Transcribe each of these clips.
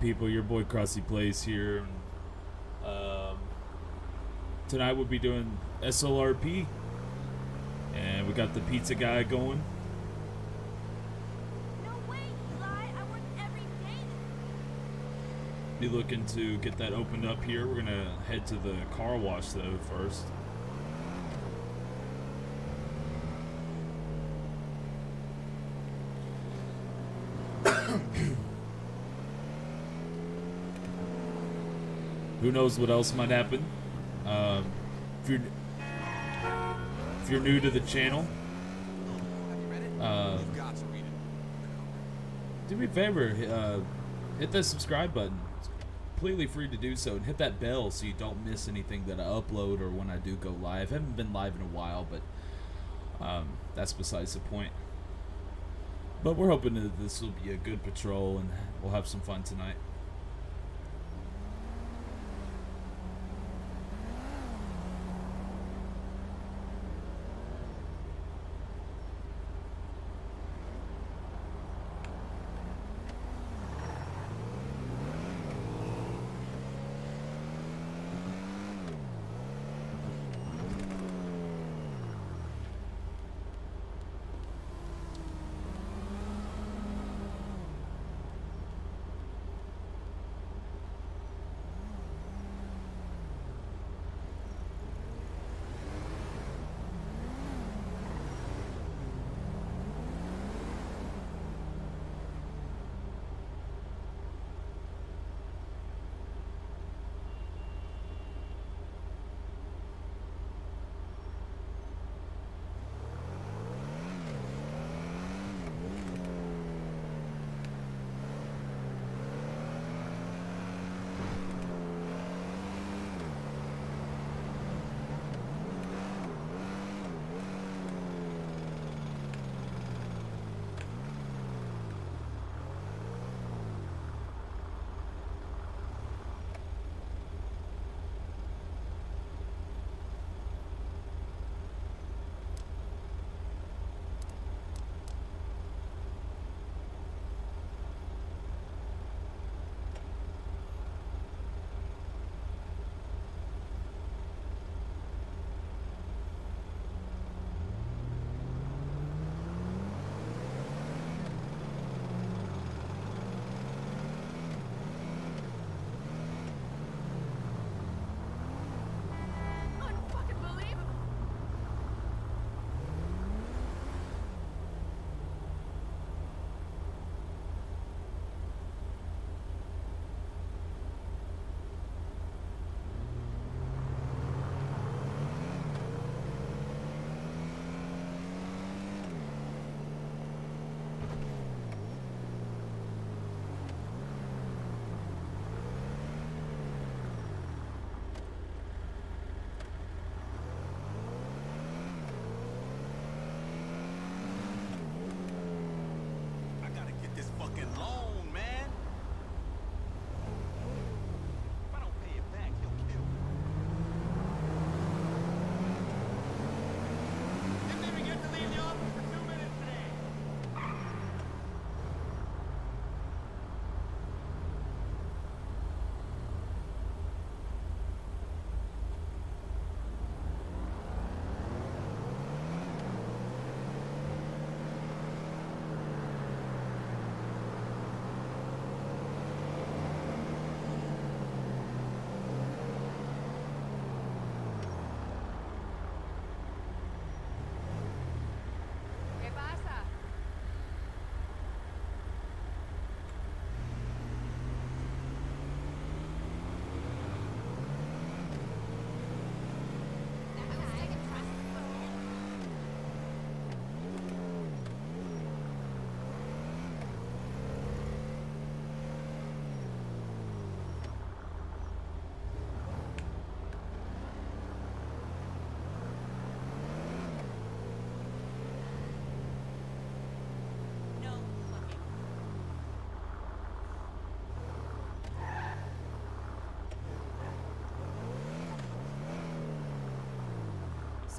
What's going on, people? Your boy Crossy Plays here. Um, tonight we'll be doing SLRP, and we got the pizza guy going. No way, Eli. I work every day. Be looking to get that opened up here. We're gonna head to the car wash though first. Who knows what else might happen? Um, if you're if you're new to the channel, uh, do me a favor, uh, hit that subscribe button. It's completely free to do so, and hit that bell so you don't miss anything that I upload or when I do go live. I haven't been live in a while, but um, that's besides the point. But we're hoping that this will be a good patrol, and we'll have some fun tonight.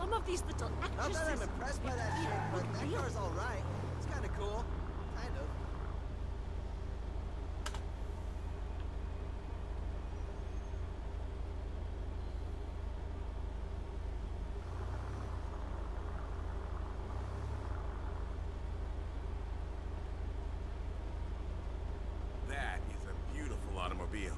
Some of these little Not that I'm impressed by that shit, but that car's alright. It's kinda cool. Kind of. automobile.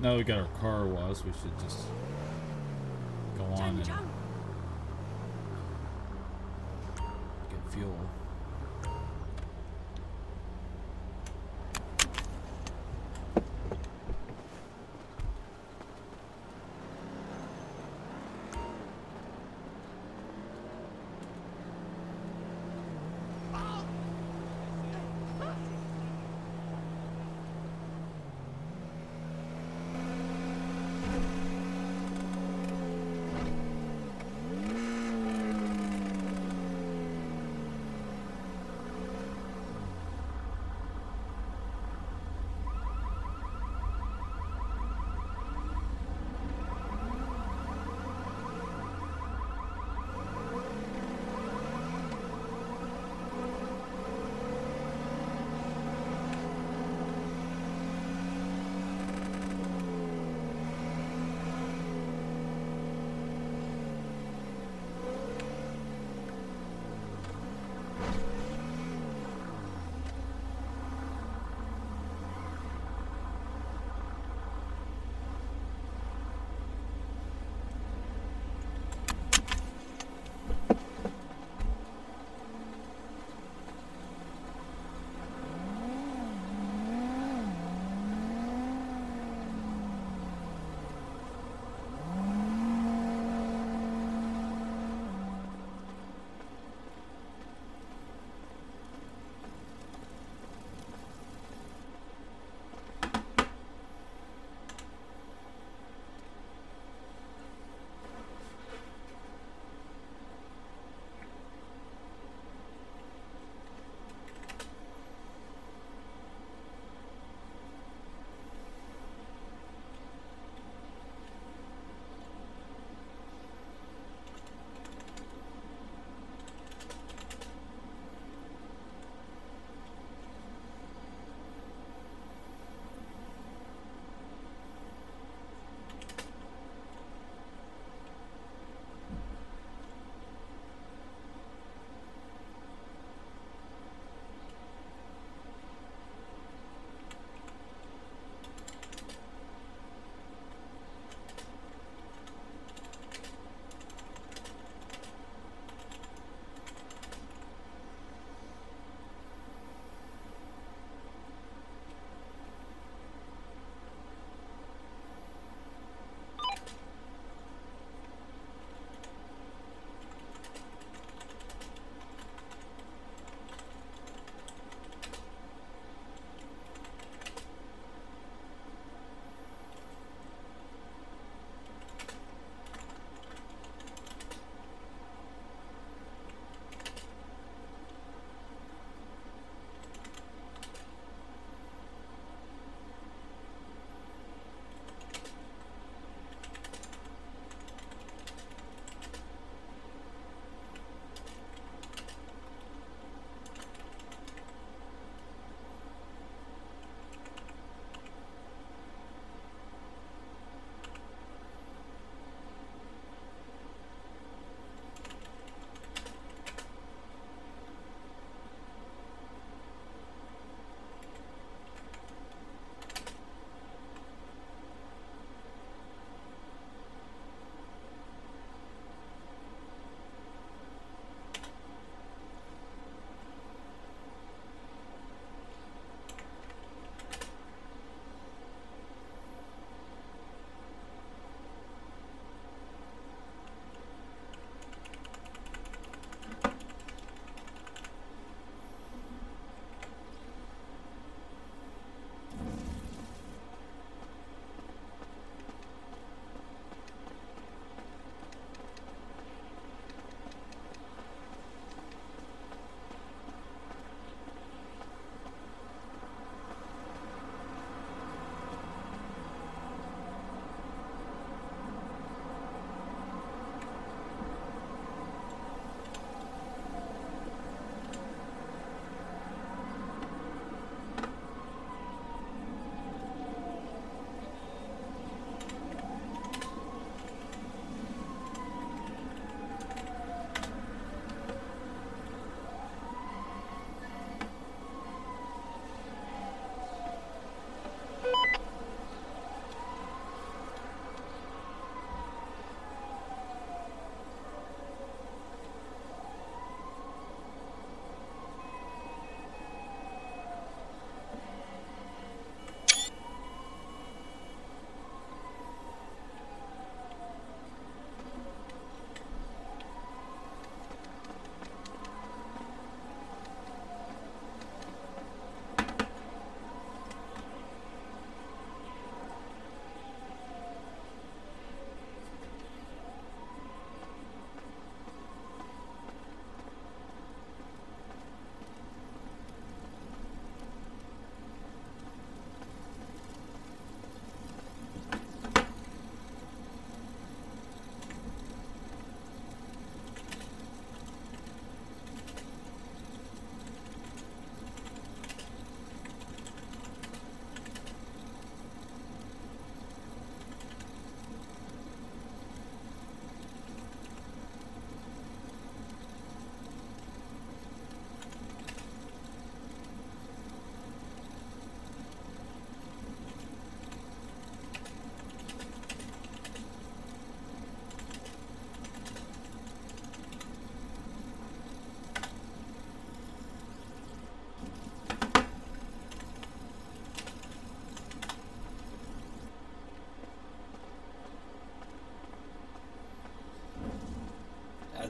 Now we got our car wash. We should just go on and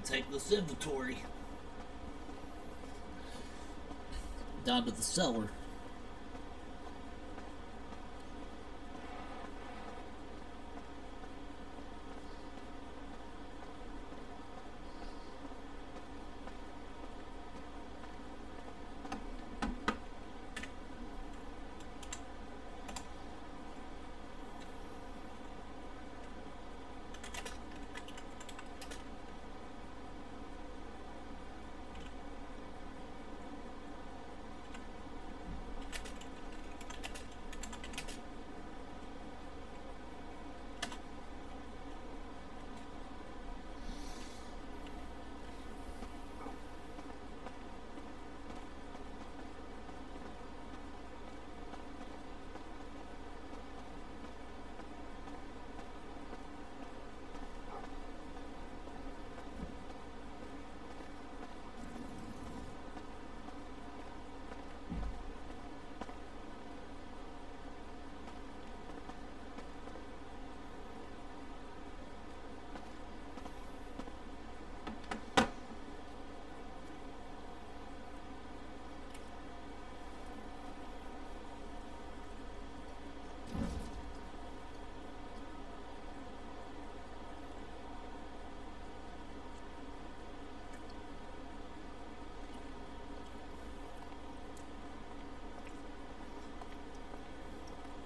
gotta take this inventory down to the cellar.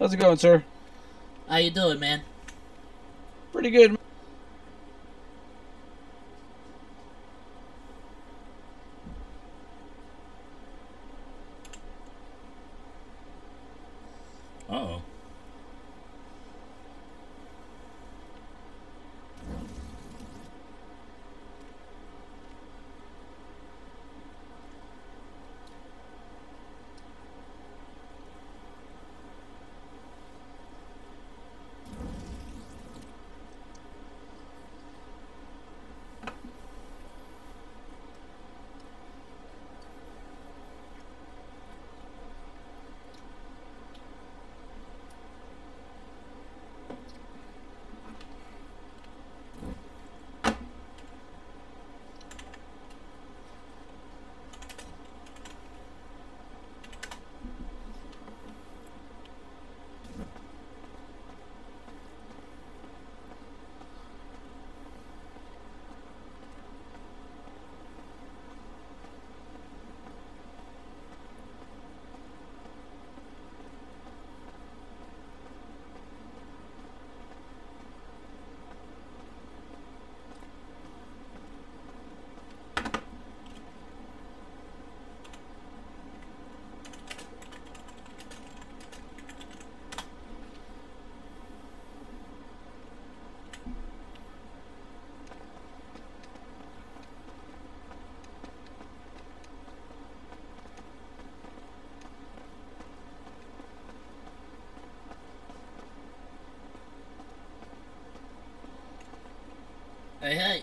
How's it going, sir? How you doing, man? Pretty good. Uh-oh. Hey, hey.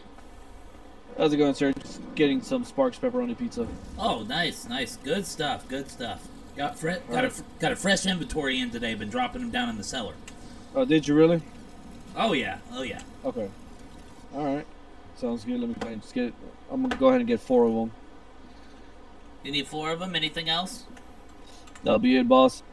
How's it going, sir? Just getting some Sparks pepperoni pizza. Oh, nice, nice. Good stuff, good stuff. Got fre- got, a, got a fresh inventory in today. Been dropping them down in the cellar. Oh, did you really? Oh, yeah. Oh, yeah. Okay. All right. Sounds good. Let me and just get. I'm gonna go ahead and get four of them. You need four of them? Anything else? That'll be it, boss.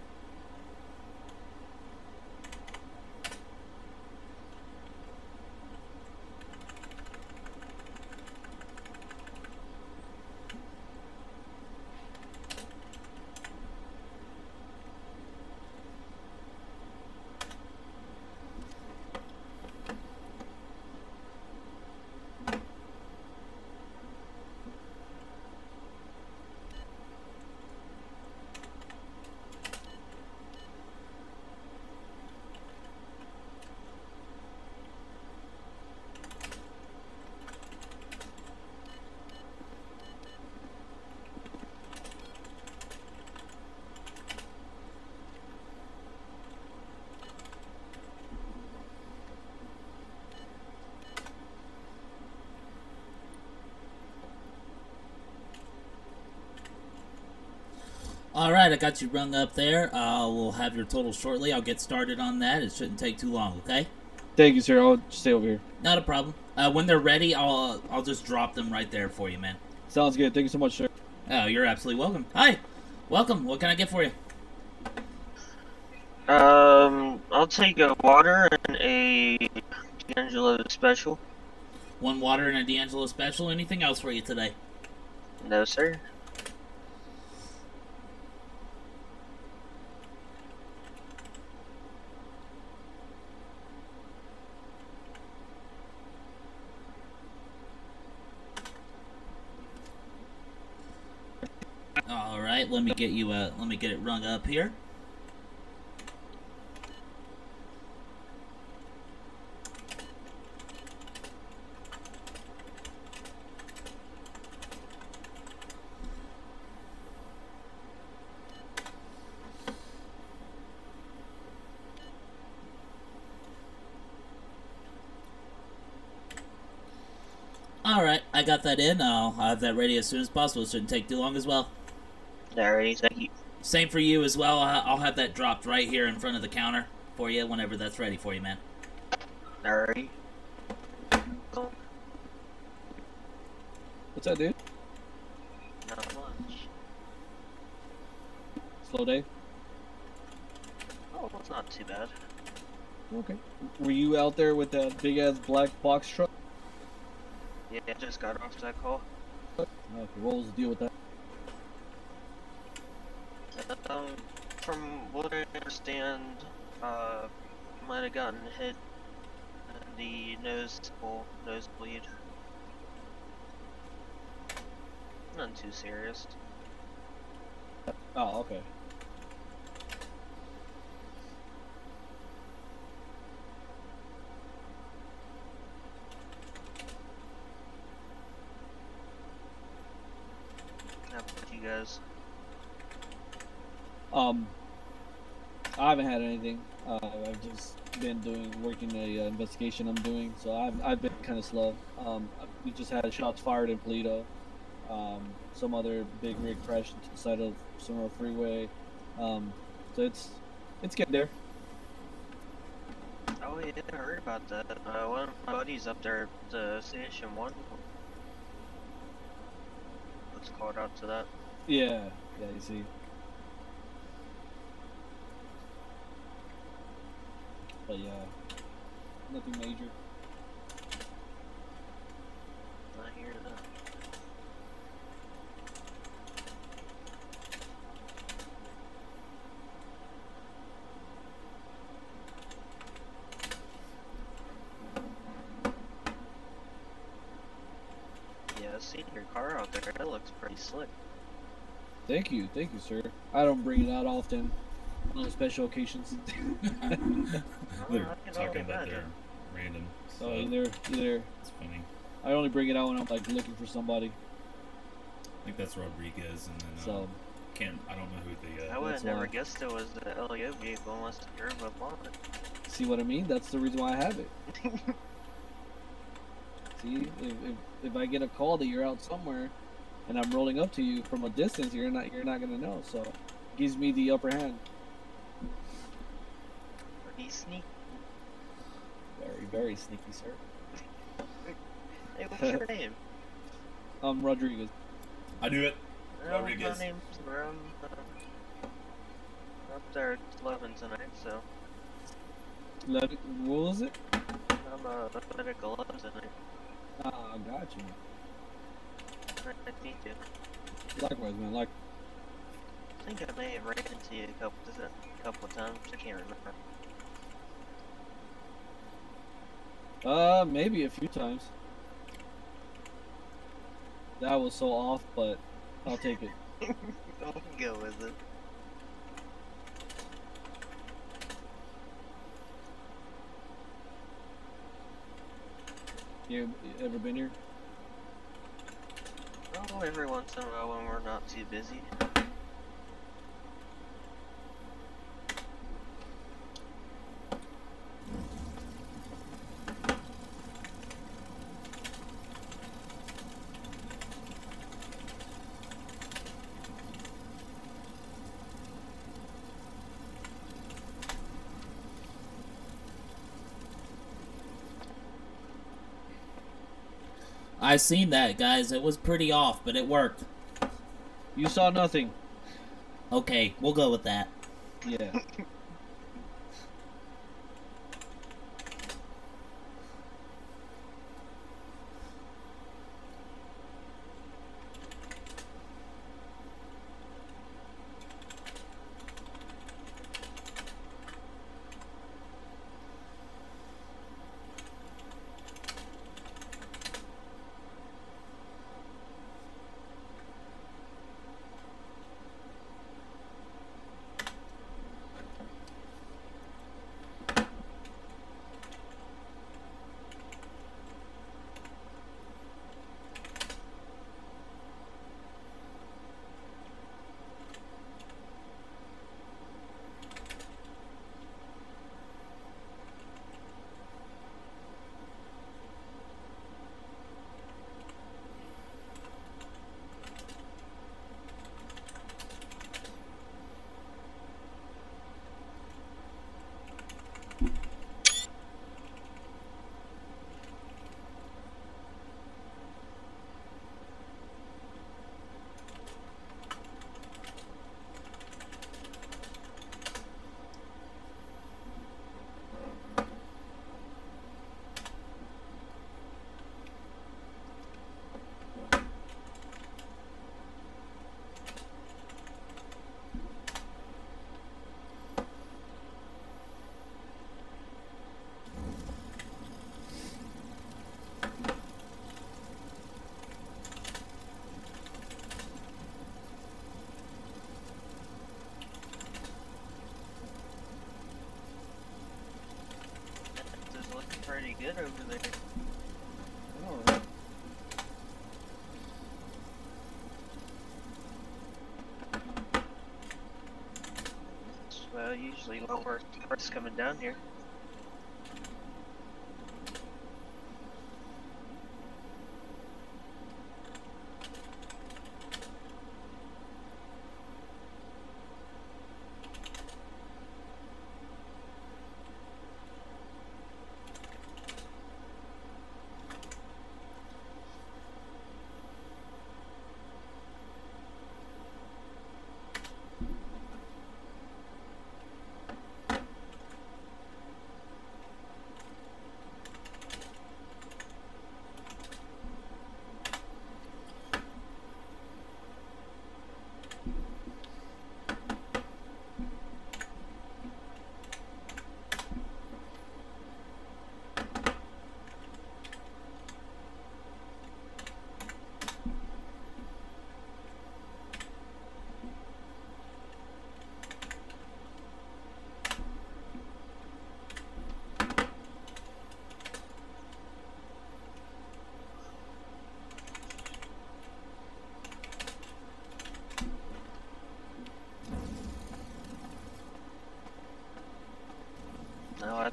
All right, I got you rung up there. Uh, we'll have your total shortly. I'll get started on that. It shouldn't take too long, okay? Thank you, sir. I'll stay over here. Not a problem. Uh, when they're ready, I'll I'll just drop them right there for you, man. Sounds good. Thank you so much, sir. Oh, you're absolutely welcome. Hi, welcome. What can I get for you? Um, I'll take a water and a D'Angelo special. One water and a D'Angelo special. Anything else for you today? No, sir. All right, let me get you. Uh, let me get it rung up here. All right, I got that in. I'll have that ready as soon as possible. It shouldn't take too long as well. Alrighty, thank you. Same for you as well. I- I'll have that dropped right here in front of the counter for you whenever that's ready for you, man. Alrighty. What's up, dude? Not much. Slow day. Oh, it's not too bad. Okay. Were you out there with that big ass black box truck? Yeah, I just got off that call. Okay. What was the deal with that? Um, from what I understand, uh, might have gotten hit in the nose hole, nosebleed. Nothing too serious. Oh, okay. How about you guys? Um, I haven't had anything. Uh, I've just been doing working the uh, investigation I'm doing, so I've I've been kind of slow. Um, we just had shots fired in Paleto. Um, some other big rig crashed into the side of Senora Freeway. Um, so it's it's getting there. Oh yeah, I heard about that. Uh, one of my buddies up there at the Station 1 was called out to that. Yeah, yeah. You see. But yeah, nothing major. I hear that. Yeah, I seen your car out there. It looks pretty slick. Thank you, thank you, sir. I don't bring it out often. On special occasions. Oh, They're talking about their random so stuff. either either It's funny. I only bring it out when I'm like looking for somebody. I think that's Rodriguez, and then uh, So can't. I don't know who the. I Uh, would have never why. guessed it was the LEO vehicle unless I drove up on it. see what I mean? That's the reason why I have it. See, if, if, if I get a call that you're out somewhere, and I'm rolling up to you from a distance, you're not you're not gonna know. So, gives me the upper hand. Pretty sneaky. Very very sneaky, sir. Hey, what's your name? Um, Rodriguez. I knew it. Rodriguez. My name's uh, up there at 11 tonight, so Let it, what was it? I'm uh, up at 11 tonight. Ah, got you. Nice to meet you. Likewise, man. Like, I think I may have ran into you a couple, a couple of times. I can't remember. Uh, maybe a few times. That was so off, but I'll take it. I'll go with it. You ever been here? Oh, every once in a while when we're not too busy. I seen that, guys. It was pretty off, but it worked. You saw nothing. Okay, we'll go with that. Yeah. It's looking pretty good over there. Alright. Well, usually lower parts coming down here.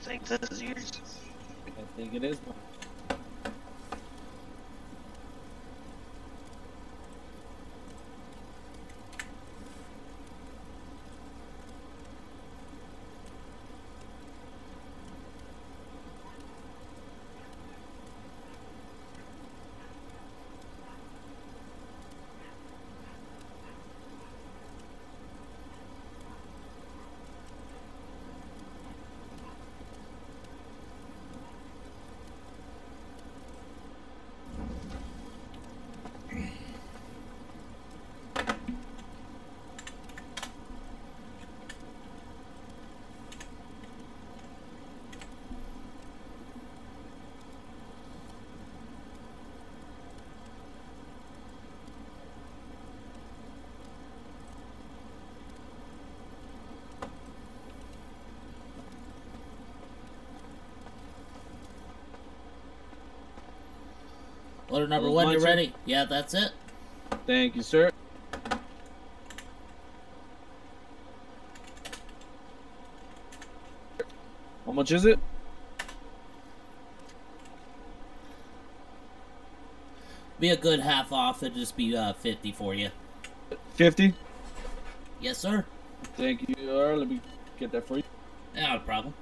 Think this is yours. I think it is mine. Order number one, you mine, sir? ready? Yeah, that's it. Thank you, sir. How much is it? Be a good half off. It'd just be uh, 50 for you. 50. Yes, sir. Thank you. All right, let me get that for you. Not a problem.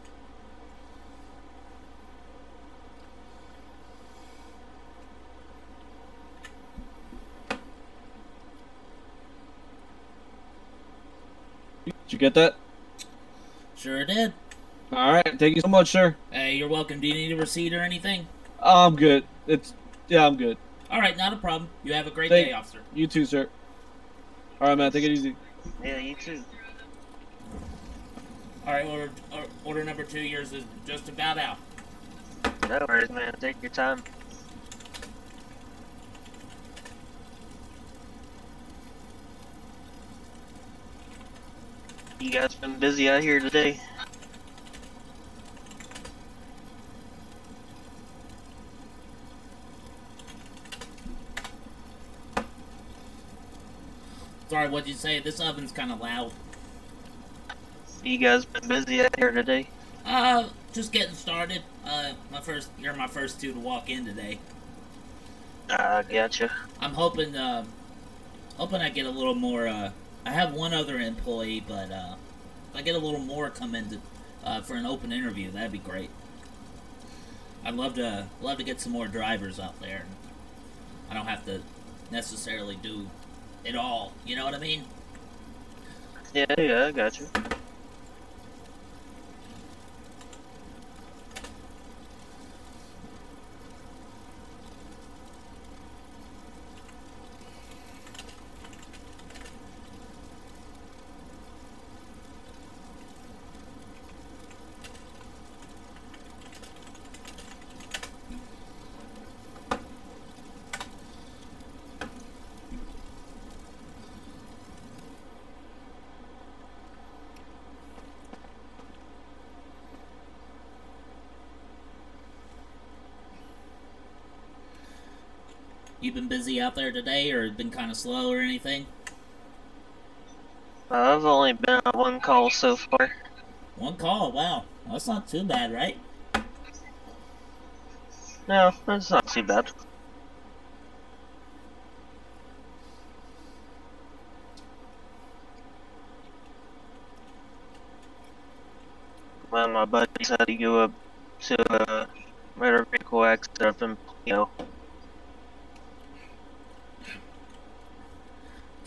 Did you get that? Sure did. All right. Thank you so much, sir. Hey, you're welcome. Do you need a receipt or anything? I'm good. It's yeah, I'm good. All right, not a problem. You have a great Thank- day, officer. You too, sir. All right, man. Take it easy. Yeah, you too. All right, order, order number two. Yours is just about out. No worries, man. Take your time. You guys been busy out here today? Sorry, what'd you say? This oven's kind of loud. You guys been busy out here today? Uh, just getting started. Uh, my first, you're my first two to walk in today. Ah, gotcha. I'm hoping, uh, hoping I get a little more. Uh, I have one other employee, but uh, if I get a little more come in to, uh, for an open interview, that'd be great. I'd love to love to get some more drivers out there. I don't have to necessarily do it all. You know what I mean? Yeah, yeah, I gotcha. You been busy out there today, or been kind of slow, or anything? Uh, I've only been on one call so far. One call. Wow, that's not too bad, right? No, that's not too bad. Well, my buddy had to go up to a motor vehicle accident up in Plano.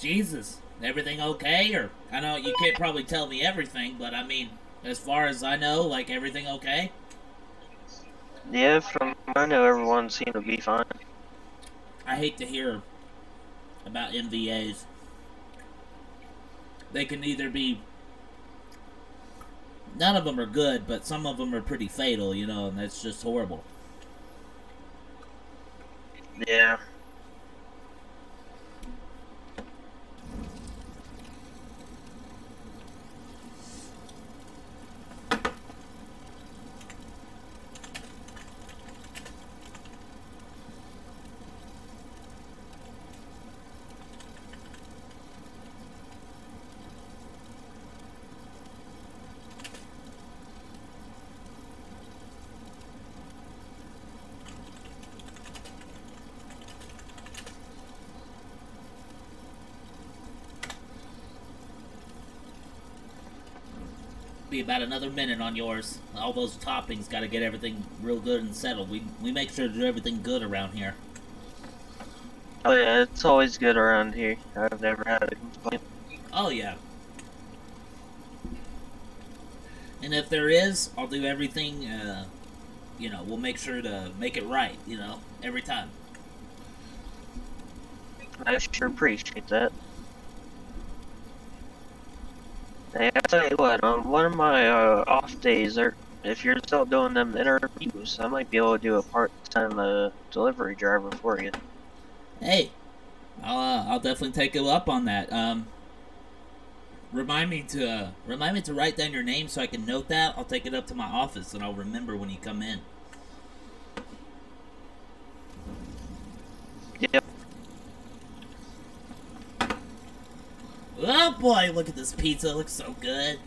Jesus, everything okay? Or I know you can't probably tell me everything, but I mean, as far as I know, like everything okay? Yeah, from I know, everyone seemed to be fine. I hate to hear about MVAs. They can either be. None of them are good, but some of them are pretty fatal, you know, and that's just horrible. Yeah. Be about another minute on yours. All those toppings got to get everything real good and settled. We we make sure to do everything good around here. Oh yeah, it's always good around here. I've never had a complaint. Oh yeah. And if there is, I'll do everything. Uh, you know, we'll make sure to make it right. You know, every time. I sure appreciate that. Hey, I tell you what, on one of my uh, off days, or if you're still doing them interviews, I might be able to do a part-time uh, delivery driver for you. Hey, I'll uh, I'll definitely take you up on that. Um, remind me to uh, remind me to write down your name so I can note that. I'll take it up to my office and I'll remember when you come in. Yep. Oh boy, look at this pizza. It looks so good.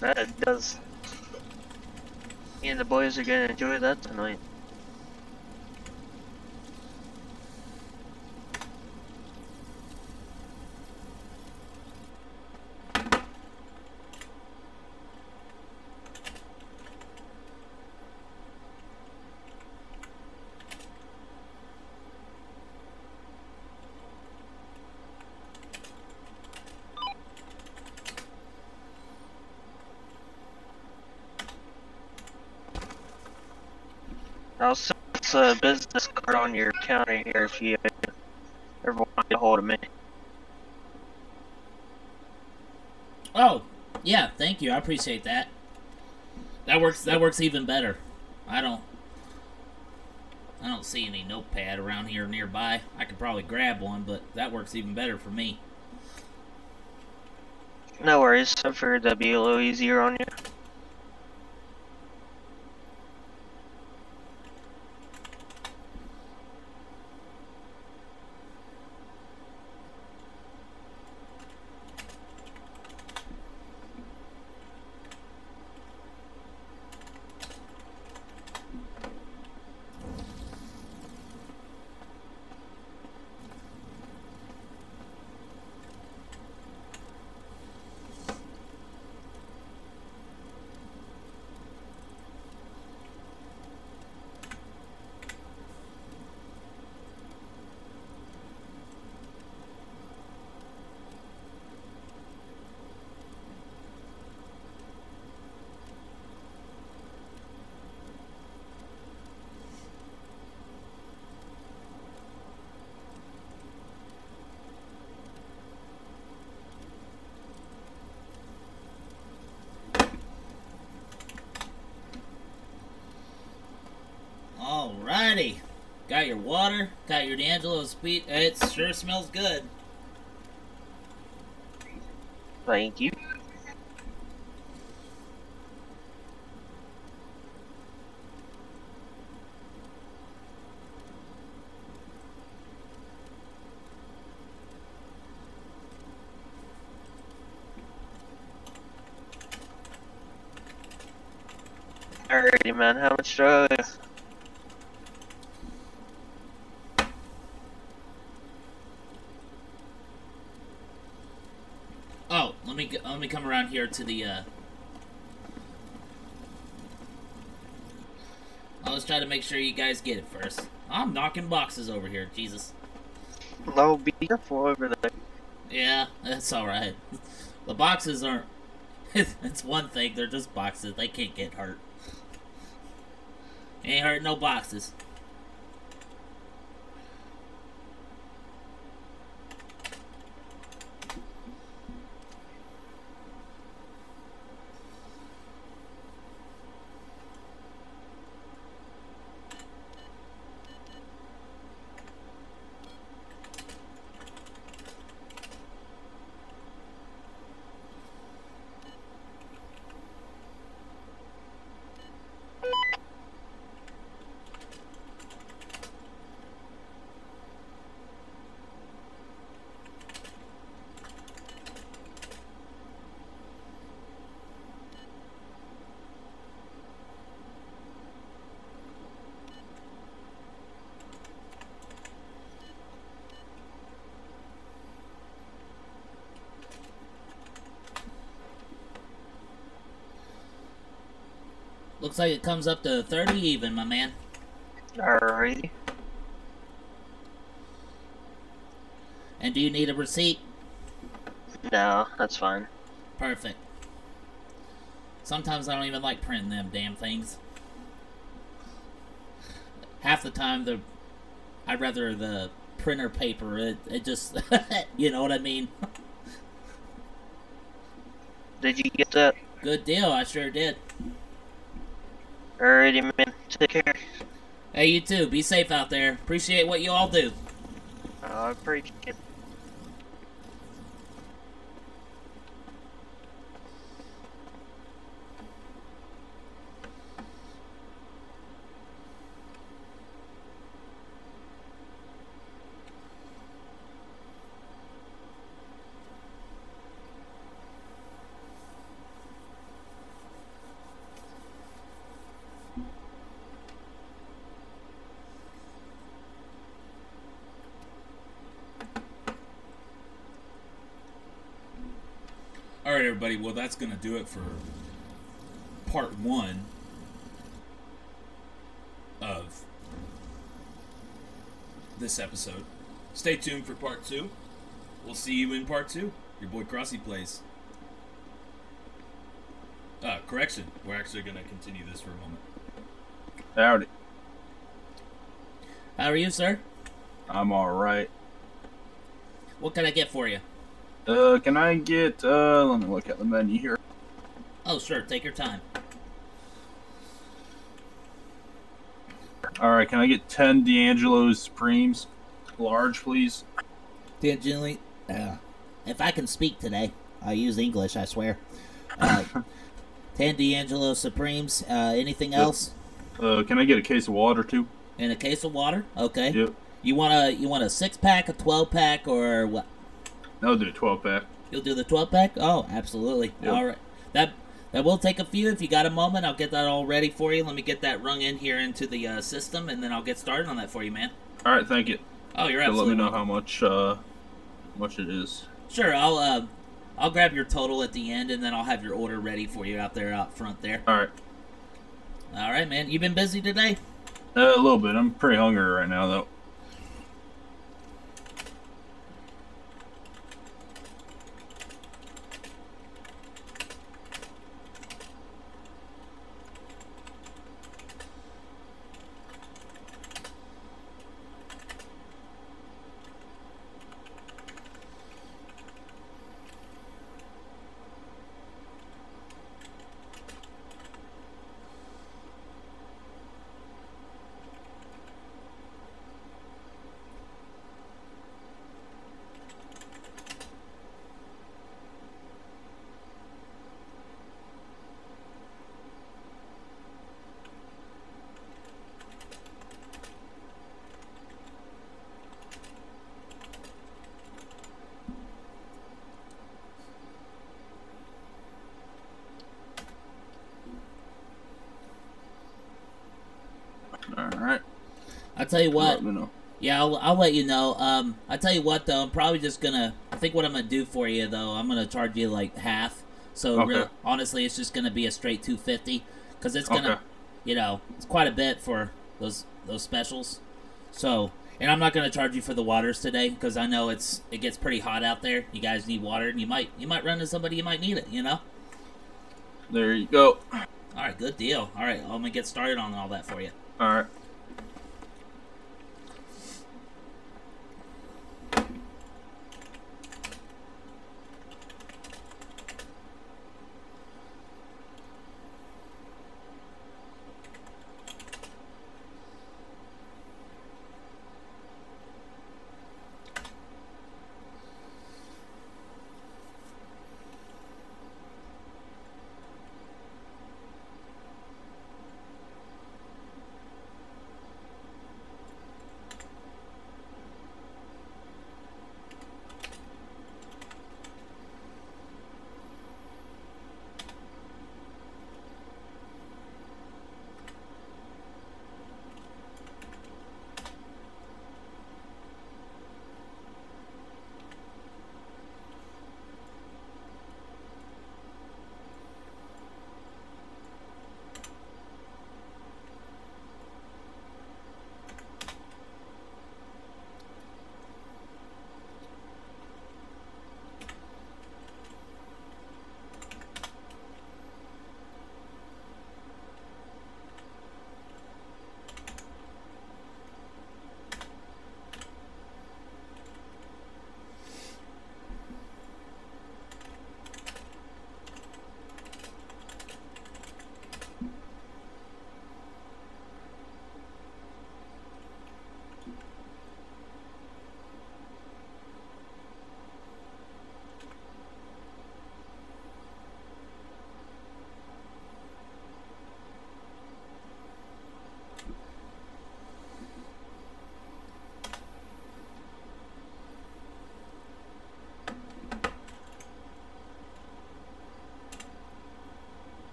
That does. Me and the boys are gonna enjoy that tonight. Uh, business card on your counter here if you ever want to get a hold of me. Oh, yeah, thank you. I appreciate that. That works. That works even better. I don't. I don't see any notepad around here nearby. I could probably grab one, but that works even better for me. No worries. I figured that'd be a little easier on you. Alrighty. Got your water. Got your D'Angelo's sweet. It sure smells good. Thank you. Alrighty, man. How much do I Oh, let me let me come around here to the. uh... I'll just try to make sure you guys get it first. I'm knocking boxes over here. Jesus. No, be careful over there. Yeah, that's all right. The boxes aren't. it's one thing. They're just boxes. They can't get hurt. Ain't hurt no boxes. Looks like it comes up to 30 even, my man. Alrighty. And do you need a receipt? No, that's fine. Perfect. Sometimes I don't even like printing them damn things. Half the time, the I'd rather the printer paper. It, it just, you know what I mean. Did you get that? Good deal. I sure did. Alrighty, man. Take care. Hey, you too. Be safe out there. Appreciate what you all do. I appreciate it. All right, everybody. Well, that's gonna do it for part one of this episode. Stay tuned for part two. We'll see you in part two. Your boy Crossy plays. Uh, correction. We're actually gonna continue this for a moment. Howdy. How are you, sir? I'm all right. What can I get for you? Uh, can I get? Uh, let me look at the menu here. Oh, sure. Take your time. All right, can I get ten D'Angelo's Supremes, large, please? Tangentially, uh, if I can speak today, I use English. I swear. Uh, Tan D'Angelo Supremes. Uh, anything else? Uh, can I get a case of water too? And a case of water. Okay. Yep. You want a you want a six pack, a twelve pack, or what? I'll do a twelve pack. You'll do the twelve pack. Oh, absolutely. Yep. All right. That that will take a few. If you got a moment, I'll get that all ready for you. Let me get that rung in here into the uh, system, and then I'll get started on that for you, man. All right, thank you. Oh, you're So let absolutely me know welcome. how much uh, much it is. Sure. I'll uh, I'll grab your total at the end, and then I'll have your order ready for you out there out front there. All right, All right, man. You been busy today? uh, a little bit. I'm pretty hungry right now though. All right. I tell you what. Let me know. Yeah, I'll, I'll let you know. Um, I tell you what though, I'm probably just gonna. I think what I'm gonna do for you though, I'm gonna charge you like half. So Okay. real, honestly, it's just gonna be a straight 250 because it's gonna, Okay. you know, it's quite a bit for those those specials. So, and I'm not gonna charge you for the waters today because I know it's it gets pretty hot out there. You guys need water, and you might you might run into somebody you might need it. You know. There you go. All right, good deal. All right, I'm gonna get started on all that for you. All right.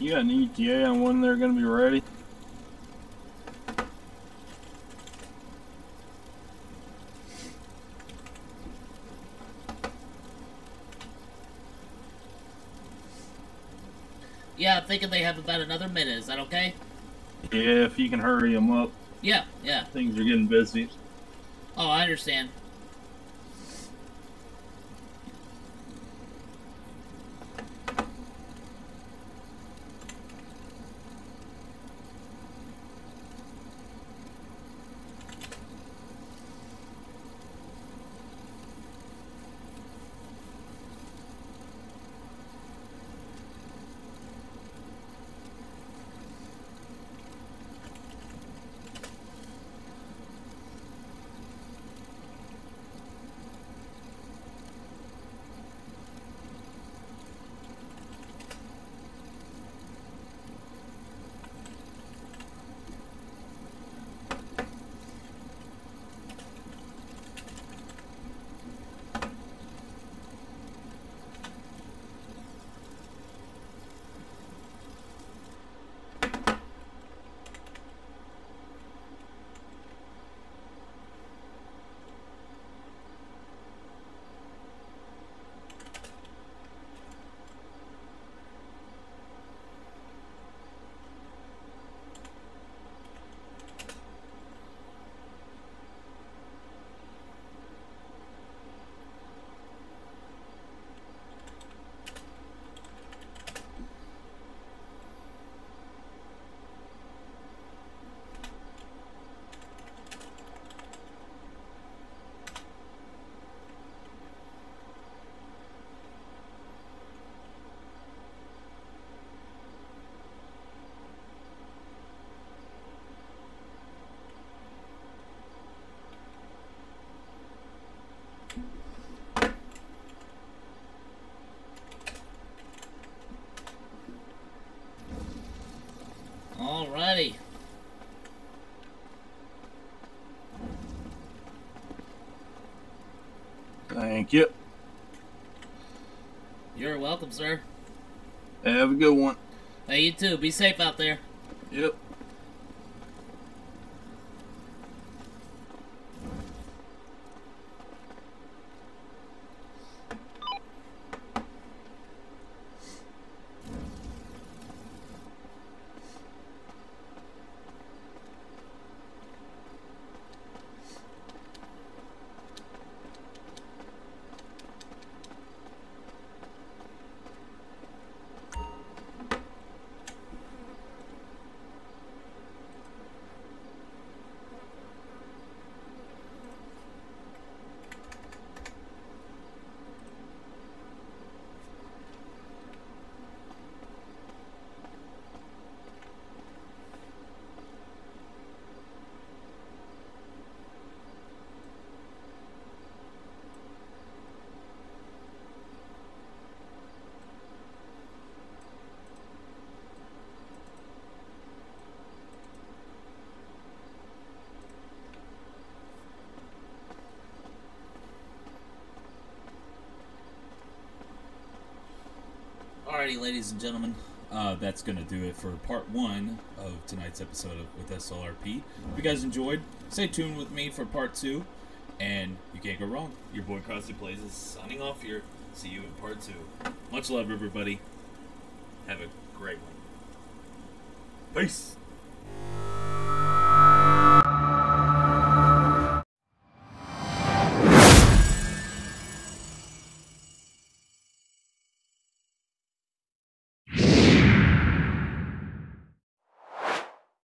You got an ETA on when they're gonna be ready? Yeah, I'm thinking they have about another minute. Is that okay? Yeah, if you can hurry them up. Yeah, yeah. Things are getting busy. Oh, I understand. Thank you. You're welcome, sir. Have a good one. Hey, you too. Be safe out there. Yep. Ladies and gentlemen, uh, that's gonna do it for part one of tonight's episode of with SLRP. If you guys enjoyed, stay tuned with me for part two, and you can't go wrong. Your boy Crossy Plays is signing off here. See you in part two. Much love, everybody. Have a great one. Peace.